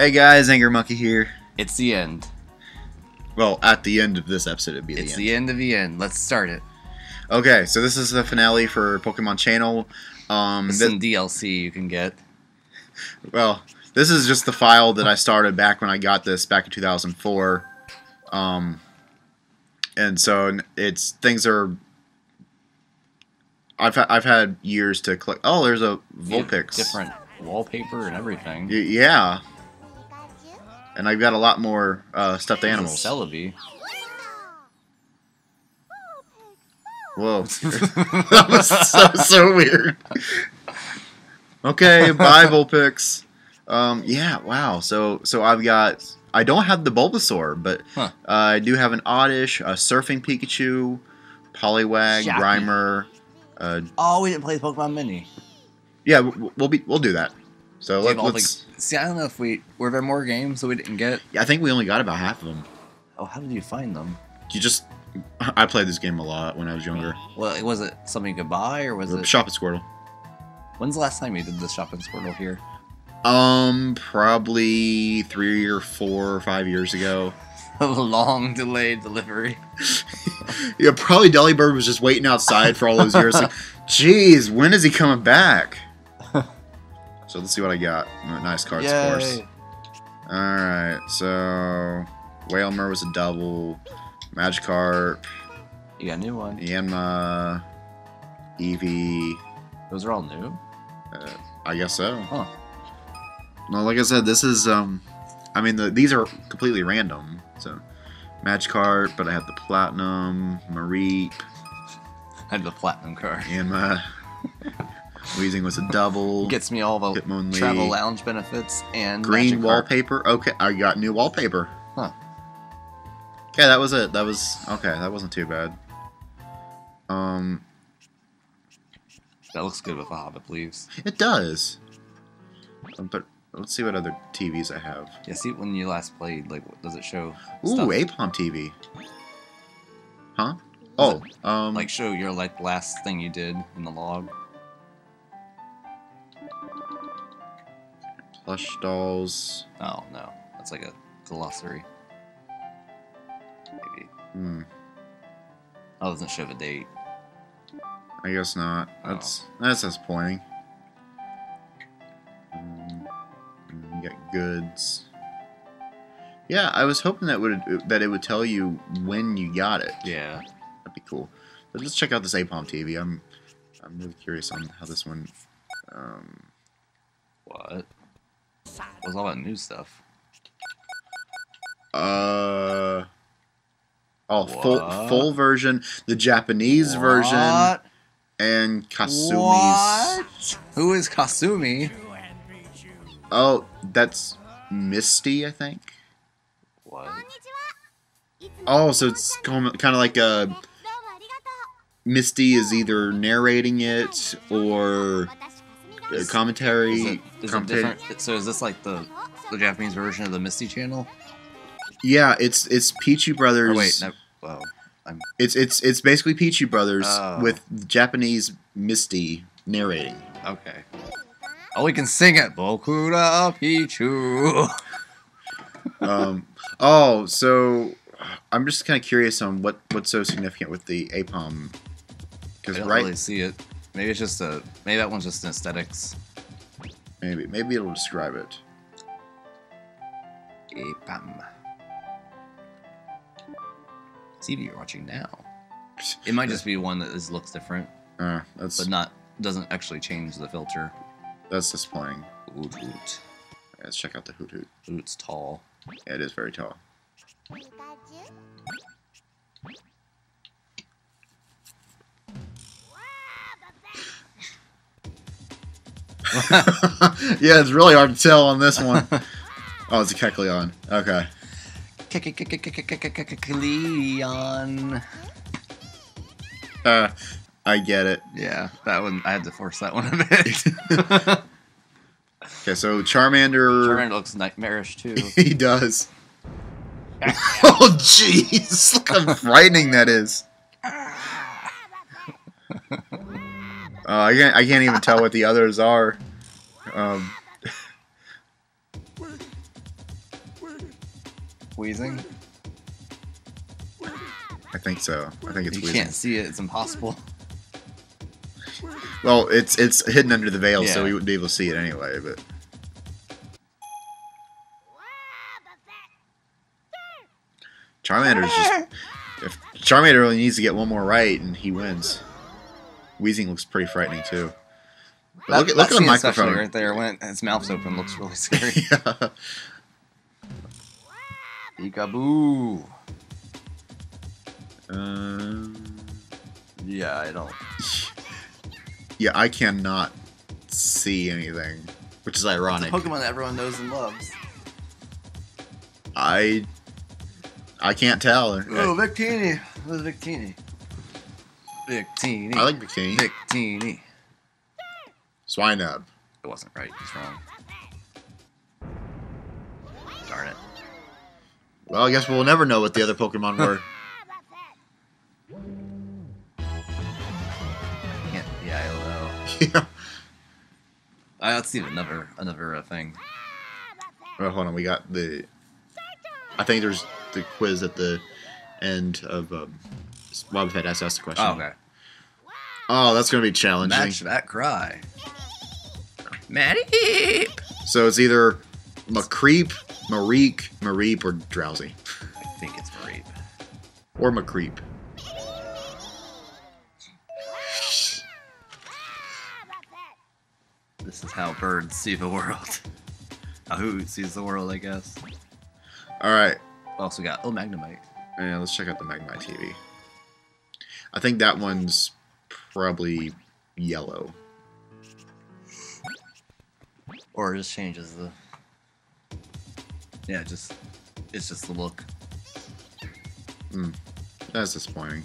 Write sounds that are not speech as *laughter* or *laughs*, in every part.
Hey guys, Angry Monkey here. It's the end. Well, at the end of this episode, it'd be the end. It's end. the end of the end. Let's start it. Okay, so this is the finale for Pokemon Channel. Um, thi- some DLC you can get. well, this is just the file that I started back when I got this back in 2004. Um, and so it's things are. I've ha- I've had years to collect. Oh, there's a Vulpix. Different wallpaper and everything. Y- yeah, and I've got a lot more uh, stuffed animals. Celebi. Whoa, *laughs* that was so so weird. Okay, bye Vulpix. Um, yeah, wow. So so I've got I don't have the Bulbasaur, but Huh. uh, I do have an Oddish, a Surfing Pikachu, Poliwag. Grimer. Uh, Oh, we didn't play Pokemon Mini. yeah, we'll be we'll do that. So let, have all the- us See, I don't know if we were there more games that we didn't get. Yeah, I think we only got about half of them. Oh, how did you find them? You just I played this game a lot when I was younger. Well, was it something you could buy or was it? Shop at Squirtle. When's the last time you did the Shop and Squirtle here? Um, probably three or four or five years ago. *laughs* A long delayed delivery. *laughs* Yeah, probably Delibird was just waiting outside for all those years. *laughs* Like, Jeez, when is he coming back? So let's see what I got. Nice cards, of course. Alright, so Wailmer was a double. Magikarp, You got a new one. Yanma, Eevee. Those are all new. Uh, I guess so. Huh. Well, like I said, this is um, I mean the, these are completely random. So Magikarp, but I have the Platinum, Mareep, I had the platinum card. Yanma. *laughs* Weezing was a double. Gets me all the Hitmonlee. travel lounge benefits and Green Magikarp. wallpaper. Okay, I got new wallpaper. Huh. Okay, that was it. That was okay. That wasn't too bad. Um, That looks good with the Hobbit leaves. it does. Um, But let's see what other TVs I have. Yeah, see when you last played, like, what does it show? Ooh, stuff? Aipom TV. Huh? Oh, um, Like, show your like last thing you did in the log. Plush dolls. Oh no, that's like a glossary. Maybe. Hmm. Oh, doesn't show the date. I guess not. Oh. That's that's disappointing. Um, you got goods. Yeah, I was hoping that would that it would tell you when you got it. Yeah. That'd be cool. But let's check out this Aipom TV. I'm I'm really curious on how this one. Um, What? What's all that new stuff? uh. Oh, full What? full version, the Japanese version, and Kasumi's. What? Who is Kasumi? Oh, that's Misty, I think. What? Oh, so it's kind of like a Misty is either narrating it or a commentary. Is it, is it So is this like the the Japanese version of the Misty channel? Yeah, it's it's Pichu Brothers. Or wait, no. Well, I'm It's it's it's basically Pichu Brothers Oh. with Japanese Misty narrating. okay. Oh, we can sing it. Bokura Pichu. *laughs* Um, oh, so I'm just kind of curious on what what's so significant with the Aipom, I because right really see it. Maybe it's just a. Maybe that one's just an aesthetics. maybe maybe it'll describe it. Aipom. TV you're watching now. It might just be one that is, looks different, Uh, *laughs* that's but not doesn't actually change the filter. that's disappointing. Hoot hoot. Let's check out the Hoot Hoot. Ooh, it's tall. Yeah, it is very tall. *laughs* yeah, it's really hard to tell on this one. Oh, it's a Kecleon. Okay. Leon. Uh, I get it. Yeah, that one. I had to force that one a bit. *laughs* Okay, so Charmander. Charmander looks nightmarish too. *laughs* He does. oh, jeez. Look how frightening that is. Uh, I can't. I can't even tell what the others are. Um, Weezing. I think so. I think it's you Weezing. can't see it. It's impossible. Well, it's it's hidden under the veil, so we wouldn't be able to see it anyway. But Charmander's just if Charmander only needs to get one more right and he wins. Weezing looks pretty frightening too. But look at look at the microphone. right there when his mouth's open looks really *laughs* scary. yeah. Peekaboo. Um, Yeah, I don't. *laughs* yeah, I cannot see anything, which is ironic. Pokemon that everyone knows and loves. I I can't tell. Oh, Victini. Who's Victini? Victini. I like Bikini. Victini. Swinub. It wasn't right. It's wrong. Darn it. Well, I guess we'll never know what the other Pokemon were. *laughs* Can't. Yeah, I don't yeah. Uh, let's see another another uh, thing. Well, hold on. We got the. I think there's the quiz at the end of um, Fett has asked the question. Oh, okay. Oh, that's gonna be challenging. Match that cry. Maddie. So it's either Macreep, Mareek, Mareep, or Drowzee, I think it's Mareep. or Macreep. This is how birds see the world. How who sees the world, I guess. All right. Also got oh Magnemite. Yeah, let's check out the Magnemite TV. I think that one's probably yellow. Or it just changes the. Yeah, just it's just the look. That's disappointing.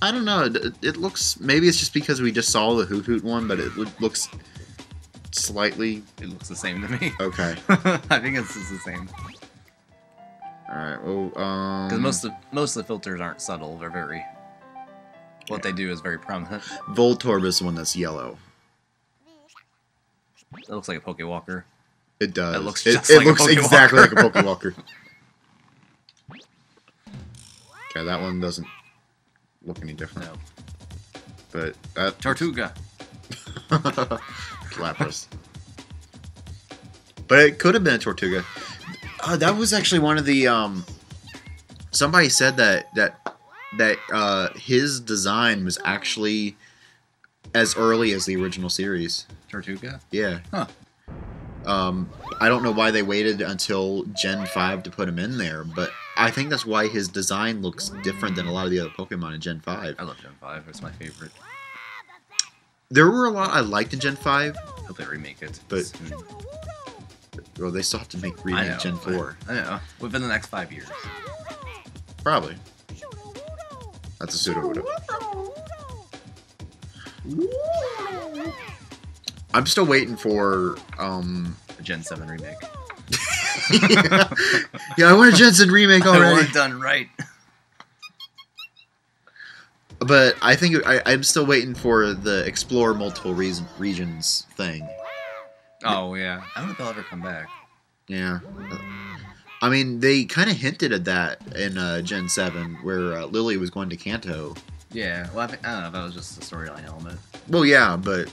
I don't know. It, it looks maybe it's just because we just saw the Hoot Hoot one, but it looks slightly It looks the same to me. okay. *laughs* I think it's just the same. All right. Well, um, Because most of most of the filters aren't subtle. They're very. What they do is very prominent. Voltorb is the one that's yellow. It looks like a Pokewalker. It does. It looks It, like looks exactly like a Pokewalker. Pokewalker. *laughs* okay, that one doesn't look any different. No. But that Tirtouga. *laughs* Lapras. But it could have been a Tirtouga. Uh, that was actually one of the um. Somebody said that that that uh, his design was actually as early as the original series. Tirtouga. Yeah. Huh. Um, I don't know why they waited until Gen five to put him in there, but I think that's why his design looks different than a lot of the other Pokemon in Gen five. I love Gen Five. It's my favorite. There were a lot I liked in Gen five. Hope they remake it. But- soon. Well, they still have to make I remake know, Gen but- four, I know. Within the next five years. probably. That's a pseudo. I'm still waiting for um. *laughs* A Gen Seven remake. yeah, *laughs* I want a Jensen remake I already. want it done right. But I think I, I'm still waiting for the explore multiple reason, regions thing. Oh yeah. I don't know if they'll ever come back. Yeah. I mean, they kind of hinted at that in uh, Gen 7, where uh, Lillie was going to Kanto. Yeah. Well, I, think, I don't know. If that was just a storyline element. Well, yeah, but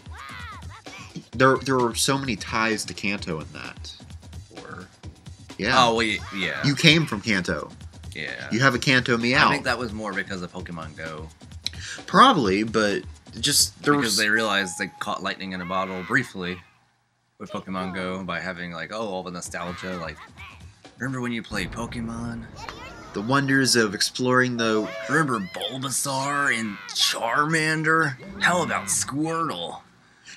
there there were so many ties to Kanto in that. Or Yeah. oh wait, yeah. You came from Kanto. yeah. You have a Kanto meow. I think that was more because of Pokemon Go. Probably, but just there because was they realized they caught lightning in a bottle briefly with Pokemon Go by having like oh all the nostalgia like remember when you played Pokemon? the wonders of exploring the. Remember Bulbasaur and Charmander? How about Squirtle?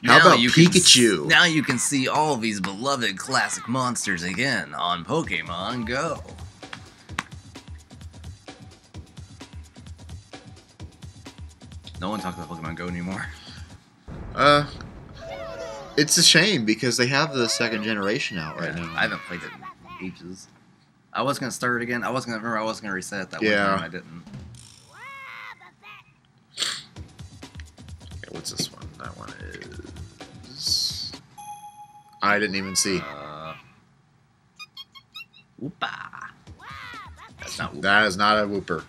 How about you can Pikachu? s- now you can see all these beloved classic monsters again on Pokemon Go. No one talks about Pokemon Go anymore. Uh, it's a shame because they have the second generation out right Yeah, now. I haven't played it in ages. I was gonna start it again. I was gonna remember. I was gonna reset it that Yeah. one time. I didn't. I didn't even see. Uh, Wooper. That's not. That is not a Wooper.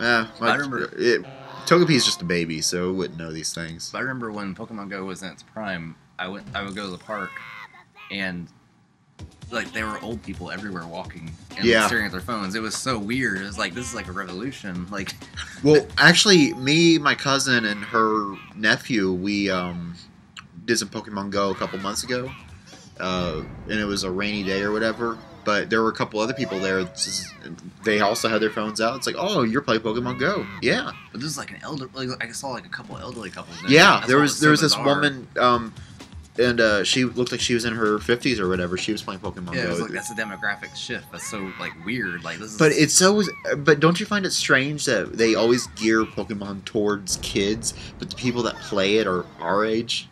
Yeah, I remember- it. Togepi is just a baby, so it wouldn't know these things. I remember when Pokemon Go was in its prime. I went. I would go to the park, and like there were old people everywhere walking and Yeah. staring at their phones. It was so weird. It was like this is like a revolution. *laughs* Like Well, actually, me, my cousin, and her nephew, we um, did some Pokemon Go a couple months ago, uh, and it was a rainy day or whatever. But there were a couple other people there. Just- They also had their phones out. It's like, oh, you're playing Pokemon Go? Yeah, But this is like an elder. Like I saw like a couple elderly couples. there. yeah. That's There it was so there was this woman, um, and uh, she looked like she was in her fifties or whatever. She was playing Pokemon Yeah, Go. was like that's a demographic shift. That's so like weird. Like this is. But it's so. But don't you find it strange that they always gear Pokemon towards kids, but the people that play it are our age?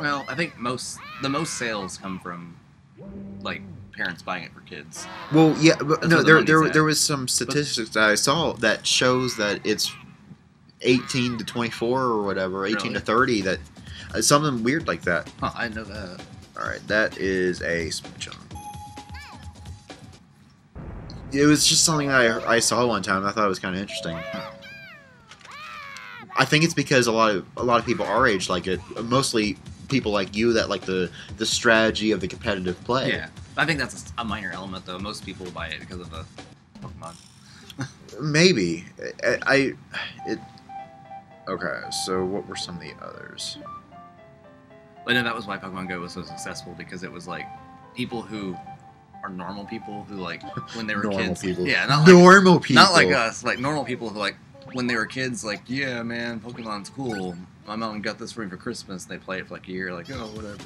Well, I think most the most sales come from like parents buying it for kids. Well, yeah, but That's no, where the there there at. there was some statistics that I saw that shows that it's eighteen to twenty four or whatever, eighteen to thirty. That uh, something weird like that. Huh, I know that. All right, that is a Smoochum. It was just something that I, I saw one time. I thought it was kind of interesting. I think it's because a lot of a lot of people our age like it. Mostly people like you that like the the strategy of the competitive play. Yeah, I think that's a minor element though. Most people buy it because of the Pokemon. *laughs* Maybe I, I it. Okay, so what were some of the others? But no, that was why Pokemon Go was so successful because it was like people who are normal people who like when they were Normal kids. people. Yeah, not like Normal people. not like us, like normal people who like when they were kids, like yeah, man, Pokemon's cool. My mom got this for me for Christmas. And they play it for like a year, like oh whatever.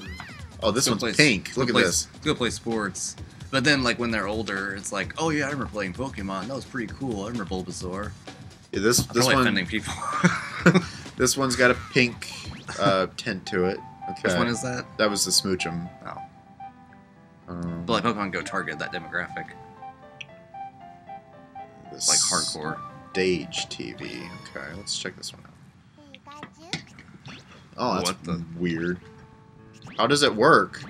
Oh, this one's play- pink. Look at play- this. Go play sports. But then like when they're older, it's like oh yeah, I remember playing Pokemon. That was pretty cool. I remember Bulbasaur. Yeah, this I'm this one offending people. *laughs* *laughs* this one's got a pink uh, tint to it. Okay. Which one is that? That was the Smoochum. Oh. Um, But like Pokemon Go target that demographic, this like hardcore. Stage TV. Okay, let's check this one out. Oh, that's What the- weird. How does it work?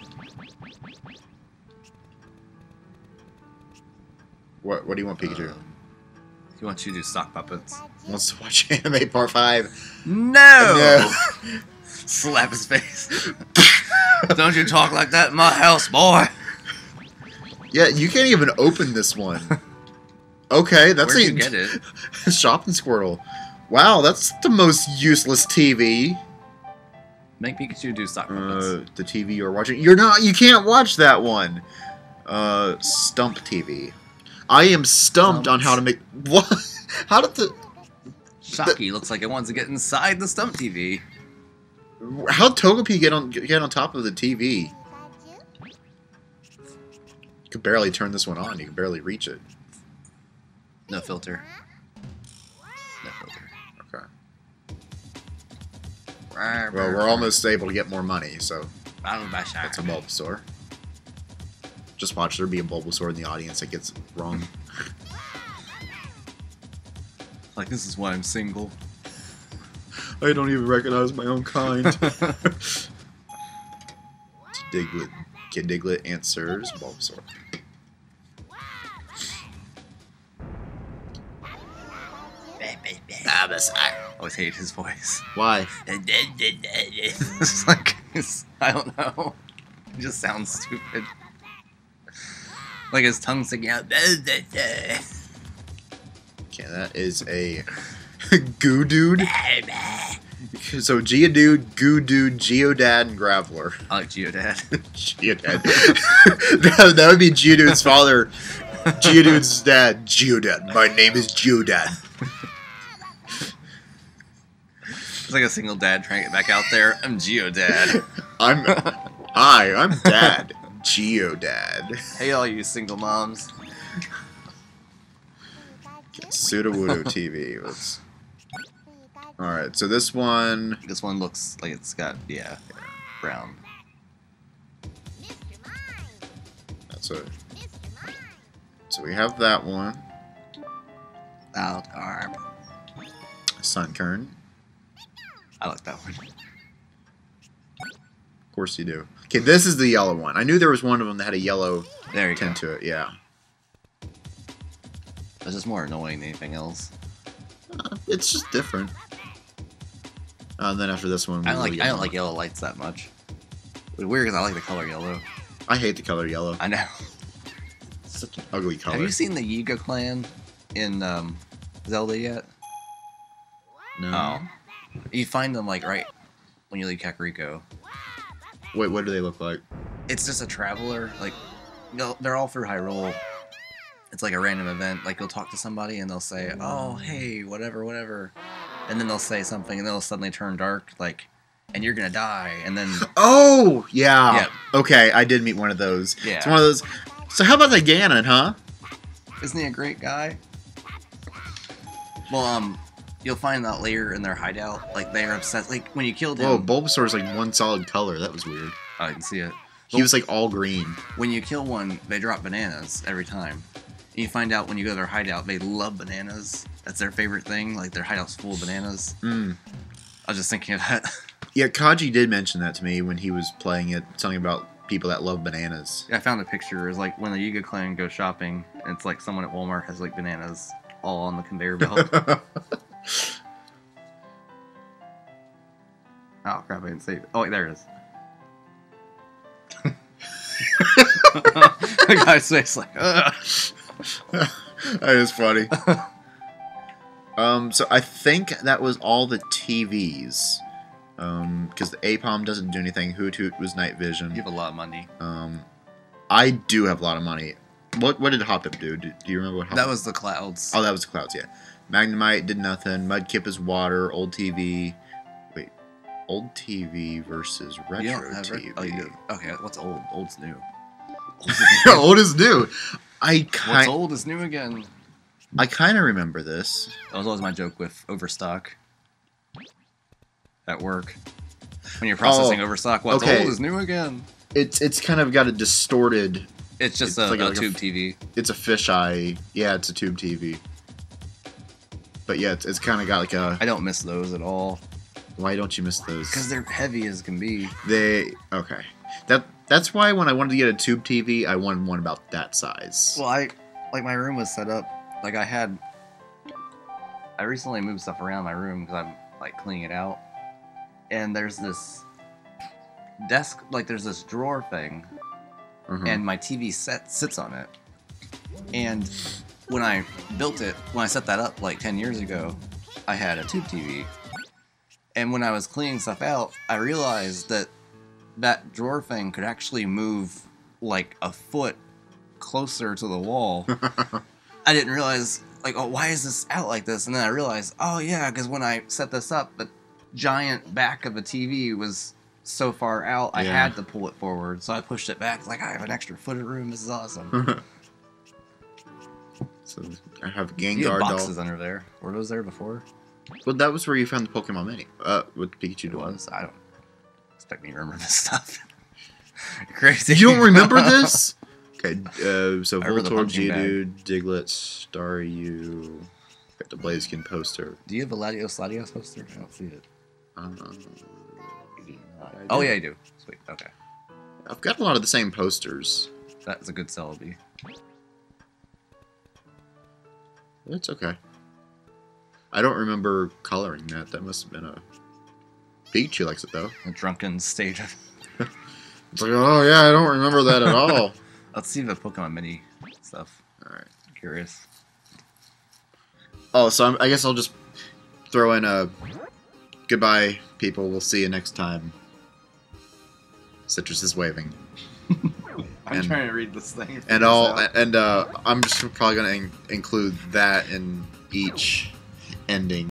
What What do you want, Pikachu? Um, he wants you to do sock puppets. Wants to watch *laughs* Anime Part Five? No! *laughs* Slap his face. *laughs* Don't you talk like that in my house, boy. Yeah, you can't even open this one. Okay, that's Where'd a you get it? shopping Squirtle. Wow, that's the most useless TV. Make Pikachu do puppets. Uh, the TV you're watching. You're not. You can't watch that one. Uh, Stump TV. I am stumped on how to make *laughs* what? How did the? Shocky looks like it wants to get inside the stump TV. How Togepi get on get on top of the TV? You could barely turn this one on. You can barely reach it. No filter. Well, we're almost able to get more money, so Battle by Shark. that's a Bulbasaur. Just watch there be a Bulbasaur in the audience that gets wrong. Like this is why I'm single. I don't even recognize my own kind. *laughs* *laughs* Diglett. Kid Diglett answers Bulbasaur. I always hate his voice. Why? *laughs* it's like it's, I don't know. It just sounds stupid. Like his tongue sticking out. Okay, that is a *laughs* Goo Dude. So Geodude, Goo Dude, Geodad, and Graveler. I like Geodad. *laughs* Geodad. that, that would be Geodude's father. Geodude's dad. Geodad. My name is Geodad. It's like a single dad trying to get back out there. I'm Geodad. *laughs* I'm. Hi, I'm Dad. Geodad. hey, all you single moms. Sudowoodo TV. Let's. All right, so this one. This one looks like it's got yeah, brown. That's it. So we have that one. Out arm. Sunkern. I like that one. Of course you do. Okay, this is the yellow one. I knew there was one of them that had a yellow you go. tint to it. Yeah. It's just more annoying than anything else. Uh, it's just different. Uh, and then after this one, we I don't like I don't like yellow lights that much. It's weird because I like the color yellow. I hate the color yellow. I know. It's *laughs* such an ugly color. Have you seen the Yiga clan in um, Zelda yet? No. Oh. You find them like right when you leave Kakariko. Wait, what do they look like? It's just a traveler. Like, they'll- they're all through Hyrule. It's like a random event. Like you'll talk to somebody and they'll say, "Oh, hey, whatever, whatever," and then they'll say something and they'll suddenly turn dark. Like, and you're gonna die. And then *gasps* Oh, yeah. Yeah. Okay, I did meet one of those. Yeah. It's one of those. So how about the Ganon, huh? Isn't he a great guy? Well, um, you'll find that layer in their hideout, like they're obsessed. Like when you killed him, Whoa, Bulbasaur's like one solid color. That was weird. I can see it. He was like all green. When you kill one, they drop bananas every time. And you find out when you go to their hideout, they love bananas. That's their favorite thing. Like their hideout's full of bananas. Mm. I was just thinking of that. *laughs* Yeah, Kaji did mention that to me when he was playing it. Something about people that love bananas. I found a picture. It's like when the Yiga clan goes shopping, and it's like someone at Walmart has like bananas all on the conveyor belt. *laughs* oh crap! I didn't save it. Oh, wait, there it is. *laughs* the guy's face like, Ugh. that is funny. *laughs* um, so I think that was all the TVs. Um, because the Aipom doesn't do anything. Hoot Hoot was night vision. you have a lot of money. Um, I do have a lot of money. What what did Hoppip do? do? Do you remember what? That was the clouds. Oh, that was the clouds. Yeah, Magnemite did nothing. Mudkip is water. Old TV. Old TV versus retro You don't have TV. it? Oh, you do. Okay, what's old? Old's new. *laughs* old is new. I What's old is new again. I kind of remember this. That was always my joke with Overstock. At work. When you're processing Oh, Overstock, what's okay. old is new again. It's it's kind of got a distorted. It's just It's a, like a- a like a tube TV. It's a fisheye. Yeah, it's a tube TV. But yeah, it's, it's kind of got like a. I don't miss those at all Why don't you miss those? because they're heavy as can be. They okay. That that's why when I wanted to get a tube TV, I wanted one about that size. Well, I like my room was set up like I had. I recently moved stuff around my room because I'm like cleaning it out, and there's this desk like there's this drawer thing Mhm. and my TV set sits on it. And when I built it, when I set that up like 10 years ago, I had a tube TV. And when I was cleaning stuff out, I realized that that drawer thing could actually move like a foot closer to the wall. *laughs* I didn't realize, like, oh, why is this out like this? And then I realized, oh, yeah, because when I set this up, the giant back of the TV was so far out, I Yeah. had to pull it forward. So I pushed it back. Like, I have an extra foot of room. This is awesome. *laughs* so I have you have Gengar boxes doll. under there. Were those there before? Well, that was where you found the Pokemon Mini. Uh, with Pikachu It was. I don't expect me to remember this stuff. *laughs* Crazy. You don't remember this? *laughs* Okay, uh, so I remember the Voltorb. Geodude, Diglett, Staryu. Got the Blaziken poster. Do you have a Latios Latios poster? I don't see it. Um, Oh, yeah, I do. Sweet. Okay. I've got a lot of the same posters. That's a good Celebi. It's okay. I don't remember coloring that. That must have been a. Pikachu likes it though. A drunken stage of. *laughs* It's like, oh yeah, I don't remember that at all. *laughs* Let's see the Pokemon Mini stuff. all right. I'm curious. Oh, so I'm, I guess I'll just throw in a goodbye, people. We'll see you next time. Citrus is waving, *laughs* I'm And- trying to read this thing. and all, and uh, I'm just probably gonna in- include that in each ending.